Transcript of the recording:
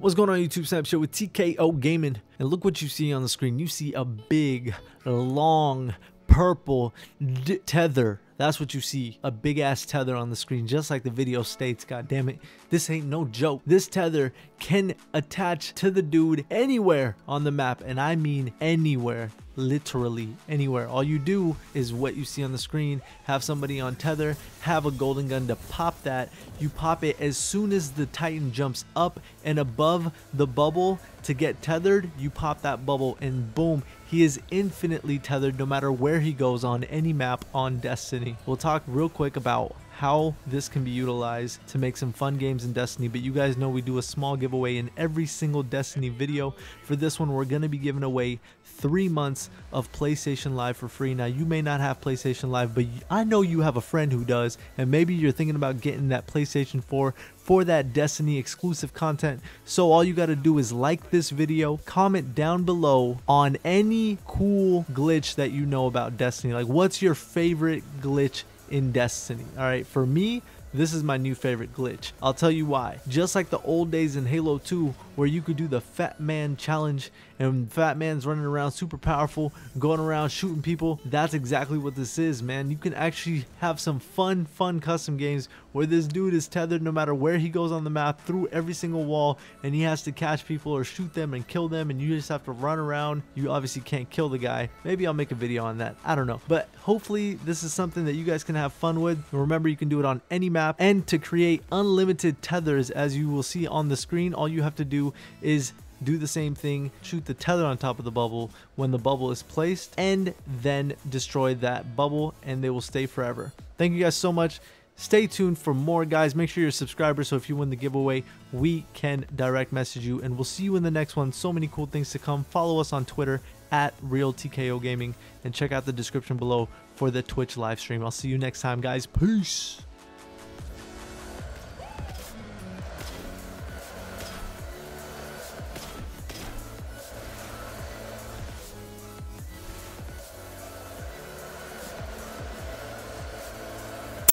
What's going on YouTube Snap Show with TKO Gaming and look what you see on the screen. You see a big, long, purple tether. That's what you see. A big ass tether on the screen just like the video states. God damn it. This ain't no joke. This tether can attach to the dude anywhere on the map and I mean anywhere literally anywhere. All you do is what you see on the screen, have somebody on tether, have a golden gun to pop that. You pop it as soon as the Titan jumps up and above the bubble to get tethered, you pop that bubble and boom, he is infinitely tethered no matter where he goes on any map on Destiny. We'll talk real quick about how this can be utilized to make some fun games in Destiny, but you guys know we do a small giveaway in every single Destiny video. For this one, we're going to be giving away three months of PlayStation Live for free. Now, you may not have PlayStation Live, but I know you have a friend who does, and maybe you're thinking about getting that PlayStation 4 for that Destiny exclusive content. So all you got to do is like this video, comment down below on any cool glitch that you know about Destiny. Like what's your favorite glitch in Destiny. All right, for me, this is my new favorite glitch. I'll tell you why. Just like the old days in Halo 2 where you could do the Fat Man challenge and Fat Man's running around super powerful, going around shooting people. That's exactly what this is, man. You can actually have some fun, fun custom games where this dude is tethered no matter where he goes on the map through every single wall and he has to catch people or shoot them and kill them and you just have to run around. You obviously can't kill the guy. Maybe I'll make a video on that. I don't know. But hopefully this is something that you guys can have fun with. Remember, you can do it on any map and to create unlimited tethers as you will see on the screen, all you have to do is do the same thing, shoot the tether on top of the bubble when the bubble is placed, and then destroy that bubble and they will stay forever. Thank you guys so much. Stay tuned for more, guys. Make sure you're a subscriber so if you win the giveaway, we can direct message you. And we'll see you in the next one. So many cool things to come. Follow us on Twitter at RealTKO Gaming and check out the description below for the Twitch live stream. I'll see you next time, guys. Peace.